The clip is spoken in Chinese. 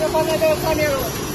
这放在这个上面了。